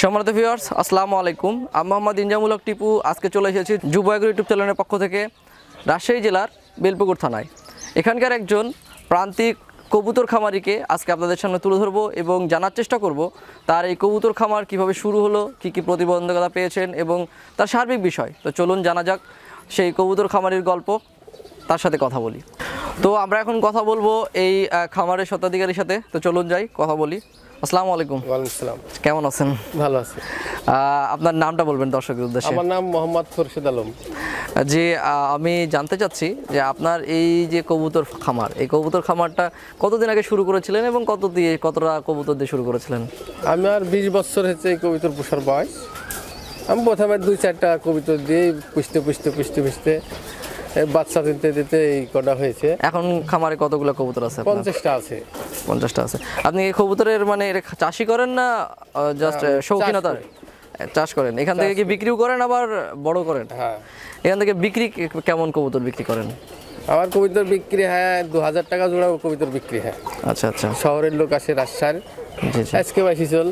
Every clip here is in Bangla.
সম্মানিত ভিউয়ার্স আসসালামু আলাইকুম। আমি মোহাম্মদ ইনজামুলক টিপু। আজকে চলে এসেছি যুব ইউটিউব চ্যানেলের পক্ষ থেকে রাজশাহী জেলার বেলপুকুর থানায়। এখানকার একজন প্রান্তিক কবুতর খামারিকে আজকে আপনাদের সামনে তুলে ধরবো এবং জানার চেষ্টা করব তার এই কবুতর খামার কীভাবে শুরু হলো, কী কী প্রতিবন্ধকতা পেয়েছেন এবং তার সার্বিক বিষয়। তো চলুন জানা যাক সেই কবুতর খামারির গল্প, তার সাথে কথা বলি। তো আমরা এখন কথা বলব এই খামারের স্বত্বাধিকারীর সাথে। তো চলুন যাই, কথা বলি। আসসালামু আলাইকুম। ওয়ালাইকুম সালাম কেমন আছেন? ভালো আছি। আপনার নামটা বলবেন দর্শকের উদ্দেশ্যে। আমার নাম মোহাম্মদ খোরশেদ আলম। যে আমি জানতে চাচ্ছি যে আপনার এই যে কবুতর খামার এই কবুতর খামারটা কতদিন আগে শুরু করেছিলেন এবং কত দিয়ে কতটা কবুতর দিয়ে শুরু করেছিলেন? আমার বিশ বছর হচ্ছে এই কবিতর পোষার বয়স। আমি প্রথমে দুই চারটা কবিতর দিয়ে পুষতে পুষতে পুষতে পুষতে বাচ্চা দিতে দিতে এই কটা হয়েছে। এখন খামারে কতগুলো কবুতর আছে পঞ্চাশটা আছে। পঞ্চাশটা আছে। আপনি এই কবুতরের মানে চাষি করেন না জাস্ট শৌখিনতার চাষ করেন? এখান থেকে কি বিক্রিও করেন আবার বড় করেন? হ্যাঁ। এখান থেকে বিক্রি কেমন কবুতর বিক্রি করেন? আমার কবিতর বিক্রি হয় দু হাজার টাকা জোড়া কবিতর বিক্রি হয়। আচ্ছা আচ্ছা। শহরের লোক আসে রাজশাহীর। আজকে আসি চল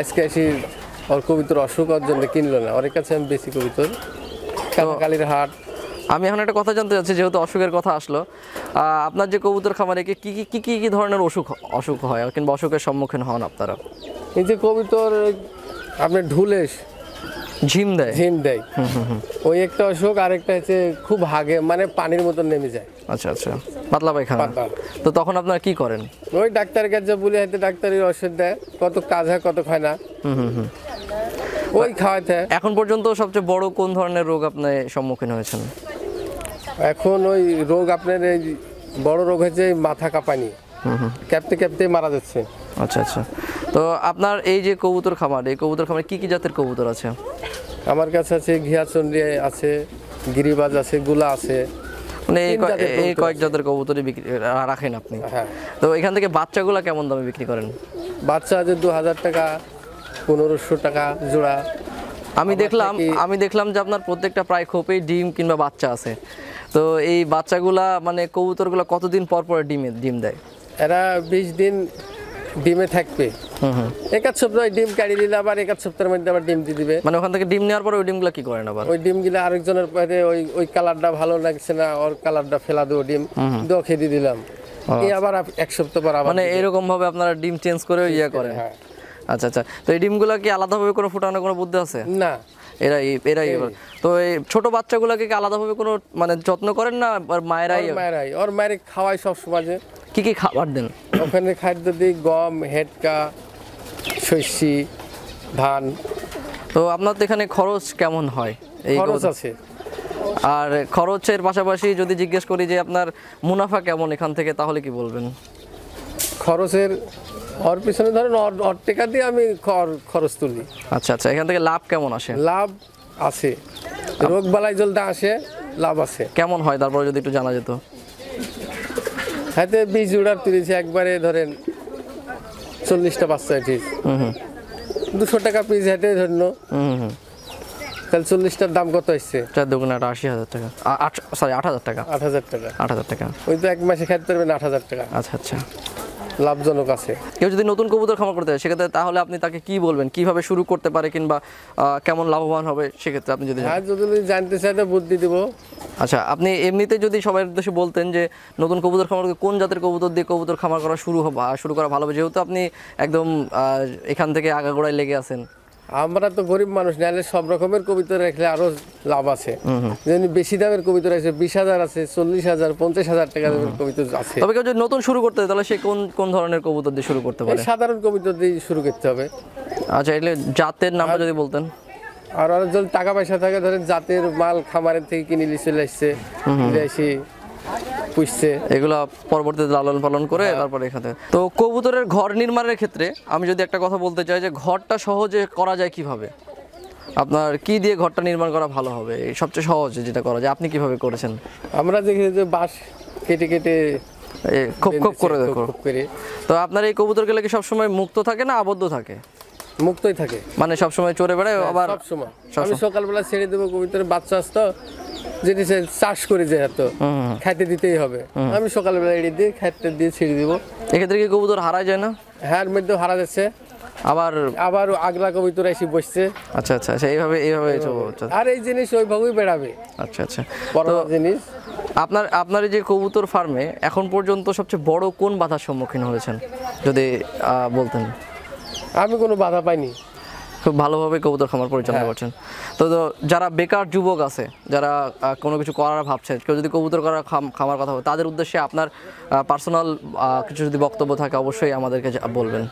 আজকে আসি ওর কবিতর অসুখ ওর জন্য কিনলো না। ওর কাছে আমি বেশি কবিতর। কালীর হাট। আমি এখন একটা কথা জানতে চাচ্ছি যেহেতু অসুখের কথা আসলো। আপনার যে কবুতর খামারে কি কি কি কি কি ধরনের অসুখ অসুখ হয় কিংবা অসুখের সম্মুখীন হন আপনারা? এই যে কবুতর আপনার ঢুলে ঝিম দেয়। ঝিম দেয়। ওই একটা অসুখ আরেকটা হচ্ছে খুব হাগে মানে পানির মতন নেমে যায়। আচ্ছা আচ্ছা। পাতলা পায়খানা। তো তখন আপনারা কি করেন? ওই ডাক্তারের কাছে বলে হয়তো ডাক্তারের ওষুধ দেয় কত কাজ হয় কত খায় না। ওই খাওয়াতে। এখন পর্যন্ত সবচেয়ে বড় কোন ধরনের রোগ আপনি সম্মুখীন হয়েছেন? এখন ওই রোগ আপনার এই বড় রোগ হয়েছে মাথা কাঁপানি। হুম হুম। ক্যাপতে ক্যাপতে মারা যাচ্ছে। আচ্ছা আচ্ছা। তো আপনার এই যে কবুতর খামার এই কবুতর খামারে কি কি জাতের কবুতর আছে? আমার কাছে আছে ঘিয়াচন্ডি আছে গিরিবাজ আছে গুলা আছে। মানে এই কয়েক জাতের কবুতরই বিক্রি রাখেন আপনি। হ্যাঁ। তো এখান থেকে বাচ্চাগুলো কেমন দামে বিক্রি করেন? বাচ্চা আছে দু হাজার টাকা পনেরোশো টাকা জোড়া। আমি দেখলাম আমি দেখলাম যে আপনার প্রত্যেকটা প্রায় খোপেই ডিম কিংবা বাচ্চা আছে। তো এই বাচ্চাগুলা মানে কবুতরগুলো কতদিন পর পর ডিমে ডিম দেয়? এরা বিশ দিন ডিমে থাকবে। সপ্তাহ ডিম কাড়ি দিলে আবার এক সপ্তাহের মধ্যে আবার ডিম দিয়ে দিবে। মানে ওখান থেকে ডিম নেওয়ার পরে ওই ডিমগুলো কি করেন আবার? ওই ডিমগুলো আরেকজনের পরে ওই ওই কালারটা ভালো লাগছে না ওর কালারটা ফেলা দেবো ডিম দিয়ে খেয়ে দিয়ে দিলাম। এই আবার এক সপ্তাহ পর মানে এরকম ভাবে আপনারা ডিম চেঞ্জ করে ইয়ে করেন? হ্যাঁ। আচ্ছা আচ্ছা। তো এই ডিমগুলো কি আলাদাভাবে কোনো ফুটানোর কোনো বুদ্ধি আছে? না। এরাই এরাই তো এই ছোট বাচ্চাগুলোকে কি আলাদাভাবে কোনো মানে যত্ন করেন না? আর মায়েরাই? মায়েরাই। ওর মায়ের খাওয়াই সব সময় কি কি খাবার দেন? ওখানে খাদ্য দিই গম হেডকা শস্যি ধান। তো আপনার তো এখানে খরচ কেমন হয়? এই খরচ আছে। আর খরচের পাশাপাশি যদি জিজ্ঞেস করি যে আপনার মুনাফা কেমন এখান থেকে তাহলে কি বলবেন? খরচের ওর পিছনে ধরেন ওর টাকা দিয়ে আমি খর- খরচ তুলি। আচ্ছা আচ্ছা এখান থেকে লাভ কেমন আসে? লাভ আছে। রোগ বালাই জলটা আসে লাভ আছে। কেমন হয়? তারপরে যদি একটু জানা যেত। হাতে বীজ জোড়ার তুলেছে একবারে ধরেন চল্লিশটা বাচ্চা ঠিক হুম হুম। দুশো টাকা পিস হাতে ধরল। হুম হুম তাহলে চল্লিশটার দাম কত আসছে? চার দুগুণে আট আশি হাজার টাকা। আট সরি আট হাজার টাকা। আট হাজার টাকা। আট হাজার টাকা। ওই তো এক মাসে খাইতে পারবেন আট হাজার টাকা। আচ্ছা আচ্ছা। লাভজনক আছে। কেউ যদি নতুন কবুতর খামার করতে চায় সেক্ষেত্রে তাহলে আপনি তাকে কি বলবেন? কীভাবে শুরু করতে পারে কিংবা কেমন লাভবান হবে সেক্ষেত্রে আপনি যদি হ্যাঁ যদি জানতে চাই তো বুদ্ধি দিব। আচ্ছা আপনি এমনিতে যদি সবাই উদ্দেশ্যে বলতেন যে নতুন কবুতর খামার কোন জাতের কবুতর দিয়ে কবুতর খামার করা শুরু হবে শুরু করা ভালো হবে? যেহেতু আপনি একদম আহ, এখান থেকে আগাগোড়ায় লেগে আছেন। আমরা তো গরিব মানুষ নাহলে সব রকমের কবিতা রাখলে আরও লাভ আছে। যেমন বেশি দামের কবিতা আছে বিশ হাজার আছে চল্লিশ হাজার পঞ্চাশ হাজার টাকা দামের কবিতা আছে। তবে কেউ যদি নতুন শুরু করতে তাহলে সে কোন কোন ধরনের কবিতা দিয়ে শুরু করতে পারে? সাধারণ কবিতা দিয়ে শুরু করতে হবে। আচ্ছা এগুলো জাতের নামটা যদি বলতেন। আর আর যদি টাকা পয়সা থাকে ধরেন জাতের মাল খামারের থেকে কিনে নিয়ে চলে আসছে। এসে পুষছে এগুলো পরবর্তীতে লালন পালন করে তারপরে এখানে। তো কবুতরের ঘর নির্মাণের ক্ষেত্রে আমি যদি একটা কথা বলতে চাই যে ঘরটা সহজে করা যায় কীভাবে? আপনার কি দিয়ে ঘরটা নির্মাণ করা ভালো হবে? এই সবচেয়ে সহজ যেটা করা যায় আপনি কীভাবে করেছেন? আমরা দেখি যে বাঁশ কেটে কেটে খুব খুব করে দেখো। তো আপনার এই কবুতরগুলো কি সবসময় মুক্ত থাকে না আবদ্ধ থাকে? মুক্তই থাকে। মানে সবসময় চড়ে বেড়ায় আবার সব সময় আমি সকালবেলা ছেড়ে দেবো কবুতরের বাচ্চা আসতো যেটি সে চাষ করে যে এত খাইতে দিতেই হবে। আমি সকালবেলা এড়িয়ে দিয়ে খাইতে দিয়ে ছেড়ে দিব। এক্ষেত্রে কি কবুতর হারা যায় না? হ্যাঁ মধ্যে হারা যাচ্ছে। আবার আবার আগলা কবিতর এসে বসছে। আচ্ছা আচ্ছা আচ্ছা এইভাবে এইভাবে আর এই জিনিস ওইভাবেই বেড়াবে। আচ্ছা আচ্ছা। বড় জিনিস। আপনার আপনার এই যে কবুতর ফার্মে এখন পর্যন্ত সবচেয়ে বড় কোন বাধার সম্মুখীন হয়েছেন? যদি বলতেন। আমি কোনো বাধা পাইনি। খুব ভালোভাবে কবুতর খামার পরিচালনা হ্যাঁ। করছেন। তো যারা বেকার যুবক আছে যারা কোনো কিছু করার ভাবছে কেউ যদি কবুতর করার খাম- খামার কথা বলে তাদের উদ্দেশ্যে আপনার পার্সোনাল কিছু যদি বক্তব্য থাকে অবশ্যই আমাদেরকে বলবেন।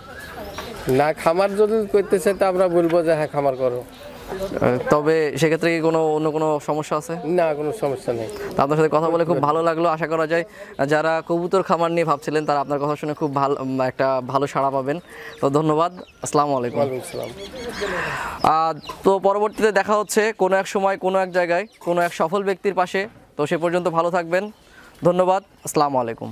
না খামার যদি করতেছে তা আমরা বলব যে হ্যাঁ খামার করো। তবে সেক্ষেত্রে কি কোনো অন্য কোনো সমস্যা আছে? না কোনো সমস্যা নেই। তো আপনার সাথে কথা বলে খুব ভালো লাগল। আশা করা যায় যারা কবুতর খামার নিয়ে ভাবছিলেন তারা আপনার কথা শুনে খুব ভালো একটা ভালো সাড়া পাবেন। তো ধন্যবাদ। আসসালামু আলাইকুম। তো পরবর্তীতে দেখা হচ্ছে কোনো এক সময় কোনো এক জায়গায় কোনো এক সফল ব্যক্তির পাশে। তো সে পর্যন্ত ভালো থাকবেন। ধন্যবাদ। আসসালামু আলাইকুম।